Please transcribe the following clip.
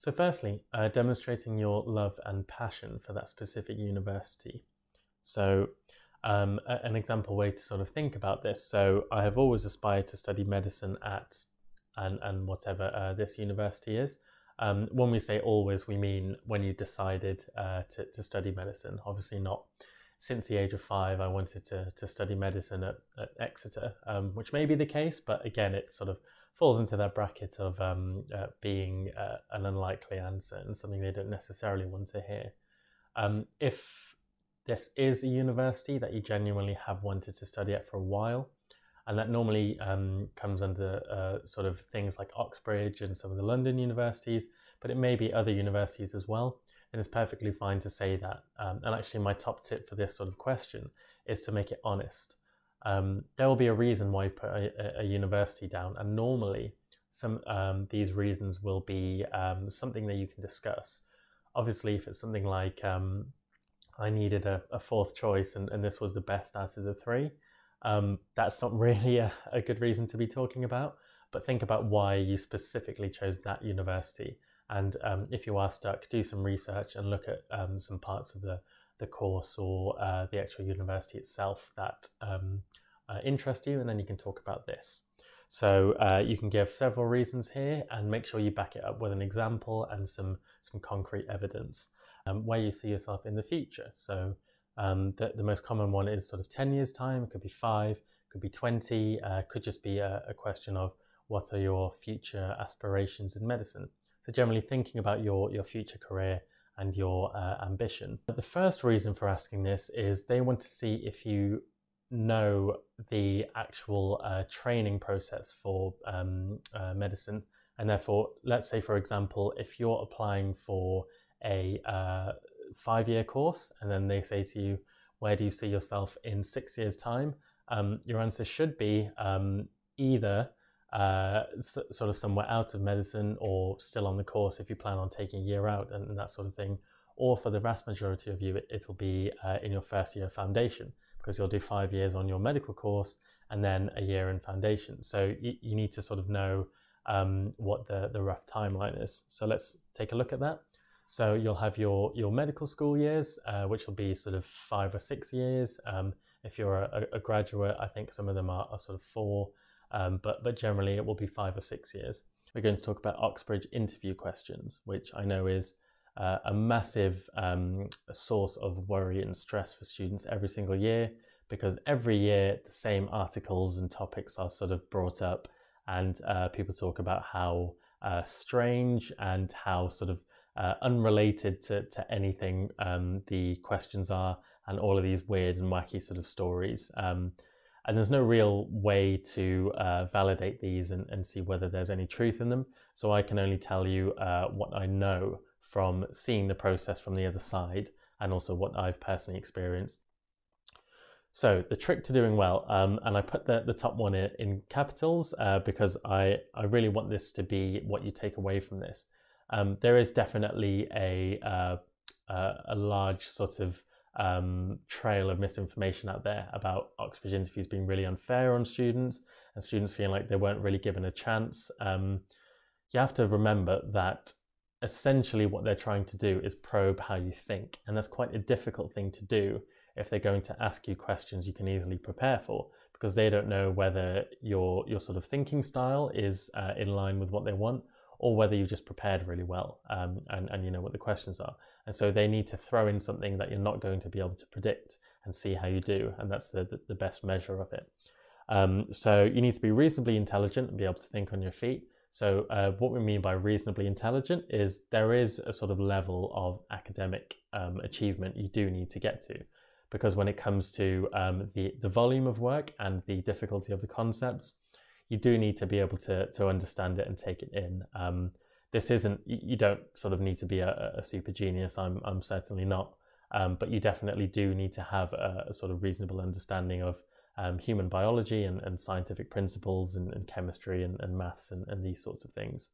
So, firstly, uh, demonstrating your love and passion for that specific university. So, um, a- an example way to sort of think about this. So, I have always aspired to study medicine at and, and whatever uh, this university is. Um, when we say always, we mean when you decided uh, to, to study medicine. Obviously, not since the age of five, I wanted to, to study medicine at, at Exeter, um, which may be the case, but again, it sort of falls into that bracket of um, uh, being uh, an unlikely answer and something they don't necessarily want to hear. Um, if this is a university that you genuinely have wanted to study at for a while, and that normally um, comes under uh, sort of things like Oxbridge and some of the London universities, but it may be other universities as well. It is perfectly fine to say that. Um, and actually, my top tip for this sort of question is to make it honest um, there will be a reason why you put a, a university down, and normally some um, these reasons will be um, something that you can discuss. Obviously, if it's something like um, I needed a, a, fourth choice and, and this was the best out of the three, um, that's not really a, a good reason to be talking about. But think about why you specifically chose that university. And um, if you are stuck, do some research and look at some parts of the the course or uh, the actual university itself that um, uh, interest you, and then you can talk about this. So uh, you can give several reasons here and make sure you back it up with an example and some, some concrete evidence um, where you see yourself in the future. So um, the, the most common one is sort of 10 years time, it could be five, it could be 20, uh, could just be a, a question of what are your future aspirations in medicine. Generally thinking about your, your future career and your uh, ambition. But the first reason for asking this is they want to see if you know the actual uh, training process for um, uh, medicine. And therefore, let's say, for example, if you're applying for a uh, five year course and then they say to you, Where do you see yourself in six years' time? Um, your answer should be um, either uh, sort of somewhere out of medicine or still on the course if you plan on taking a year out and, that sort of thing. Or for the vast majority of you, it, will be uh, in your first year of foundation because you'll do five years on your medical course and then a year in foundation. So you, you need to sort of know um, what the, the rough timeline is. So let's take a look at that. So you'll have your, your medical school years, uh, which will be sort of five or six years. Um, if you're a, a, graduate, I think some of them are, are sort of four um, but, but generally it will be five or six years. We're going to talk about Oxbridge interview questions, which I know is uh, a massive um, source of worry and stress for students every single year because every year the same articles and topics are sort of brought up and uh, people talk about how uh, strange and how sort of uh, unrelated to, to anything um, the questions are and all of these weird and wacky sort of stories. Um, and there's no real way to uh, validate these and, and, see whether there's any truth in them. So I can only tell you uh, what I know from seeing the process from the other side and also what I've personally experienced. So the trick to doing well, um, and I put the, the top one in, in capitals uh, because I, I really want this to be what you take away from this. Um, there is definitely a, uh, uh, a large sort of um, trail of misinformation out there about Oxbridge interviews being really unfair on students and students feeling like they weren't really given a chance. Um, you have to remember that essentially what they're trying to do is probe how you think, and that's quite a difficult thing to do if they're going to ask you questions you can easily prepare for because they don't know whether your your sort of thinking style is uh, in line with what they want or whether you've just prepared really well um, and, and you know what the questions are. And so they need to throw in something that you're not going to be able to predict and see how you do. And that's the, the, the best measure of it. Um, so you need to be reasonably intelligent and be able to think on your feet. So uh, what we mean by reasonably intelligent is there is a sort of level of academic um, achievement you do need to get to. Because when it comes to um, the, the volume of work and the difficulty of the concepts, you do need to be able to to understand it and take it in. Um, this isn't you don't sort of need to be a, a super genius. I'm I'm certainly not, um, but you definitely do need to have a, a sort of reasonable understanding of um, human biology and, and scientific principles and, and chemistry and, and maths and, and these sorts of things.